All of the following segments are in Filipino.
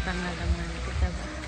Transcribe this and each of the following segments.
pangalangan kita ba?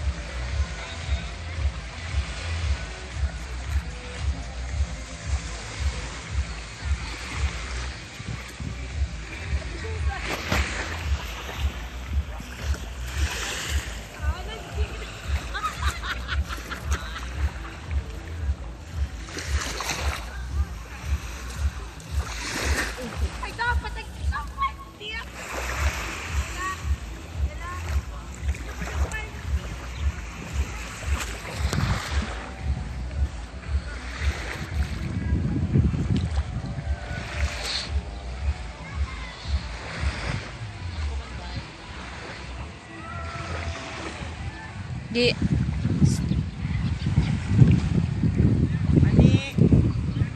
Di.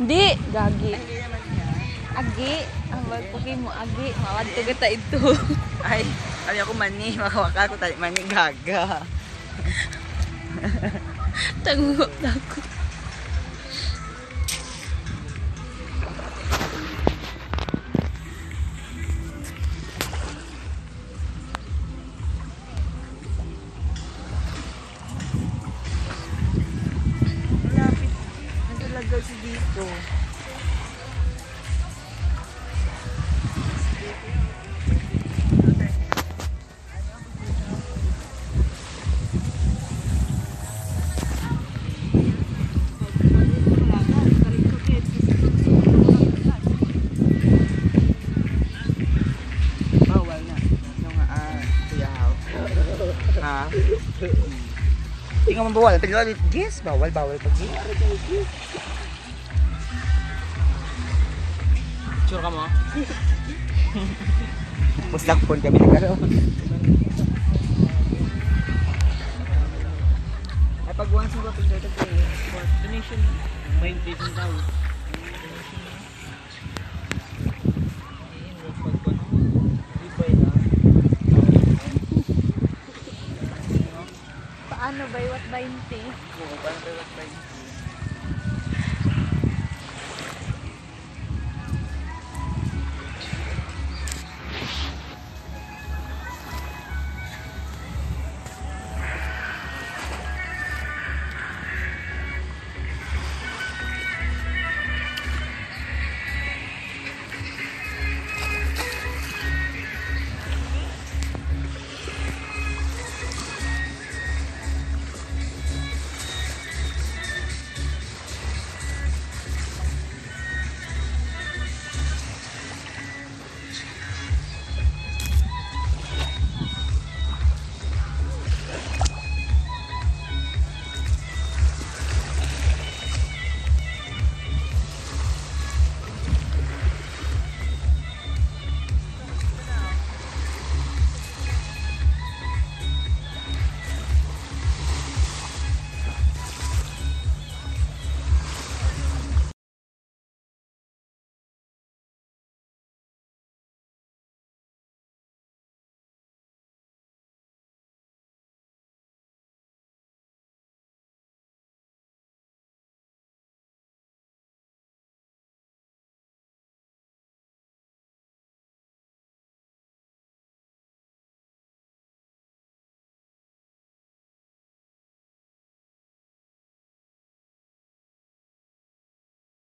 Di. Gagi. Agi. awal kuki mu agi. Malah tu kita itu. Ay, kali aku mani. Maka aku tadi mani gaga. Tengok takut. Naglalagaw si dito. Ah. Ha? Ka man bawal. Pero yes, bawal, bawal pag Sure ka mo? Mas lakpon kami nagkaroon. Ay, pag once mo ba pag dito ko Donation. May invitation daw. Paano ba? What 20? Oo, parang pero like,